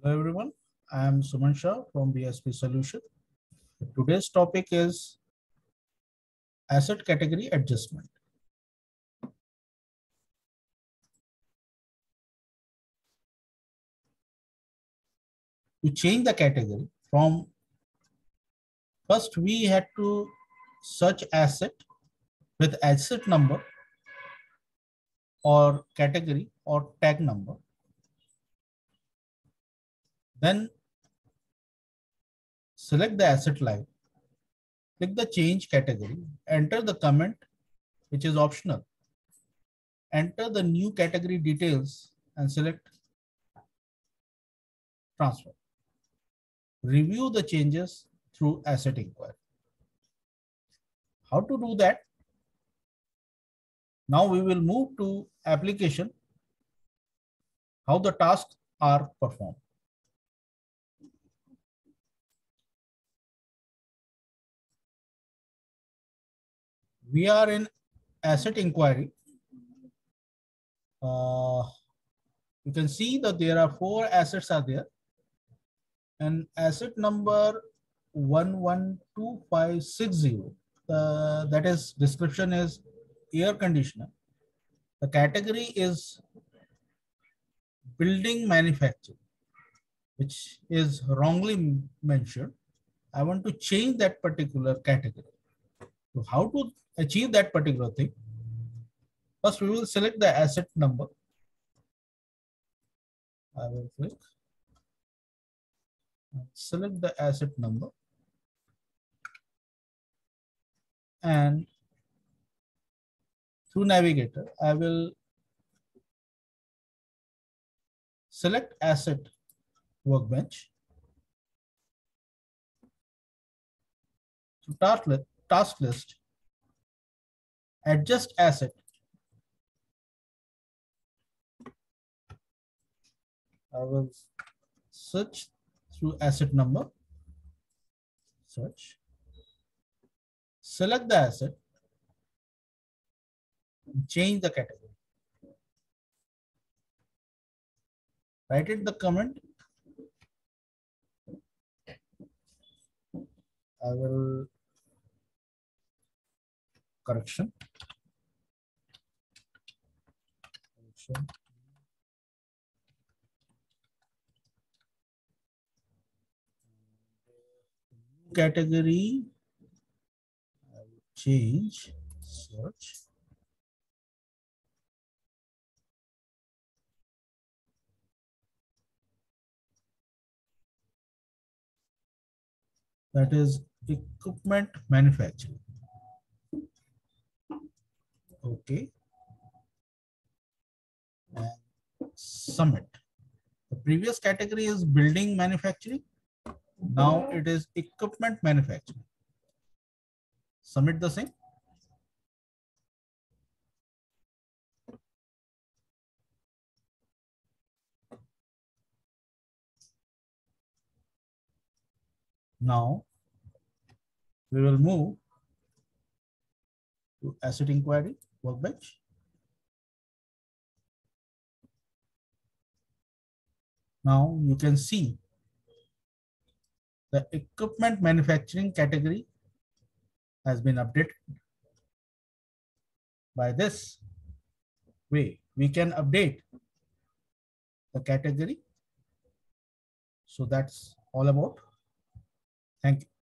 Hello everyone, I am Suman Shah from BISP Solution. Today's topic is asset category adjustment. To change the category from first we had to search asset with asset number or category or tag number then select the asset line, click the change category, enter the comment, which is optional. Enter the new category details and select transfer. Review the changes through asset inquiry. How to do that? Now we will move to application, how the tasks are performed. We are in asset inquiry. Uh, you can see that there are four assets are there. And asset number 112560 uh, that is description is air conditioner. The category is building manufacturing which is wrongly mentioned. I want to change that particular category so how to achieve that particular thing, first we will select the asset number. I will click. Select the asset number. And through navigator, I will select asset workbench. To task list, task list, adjust asset. I will search through asset number, search, select the asset, change the category. Write it the comment. I will correction. correction. Category, change search. That is equipment manufacturing. Okay. And submit. The previous category is building manufacturing. Now it is equipment manufacturing. Submit the same. Now we will move to asset inquiry workbench. Now you can see the equipment manufacturing category has been updated. By this way, we can update the category. So that's all about. Thank you.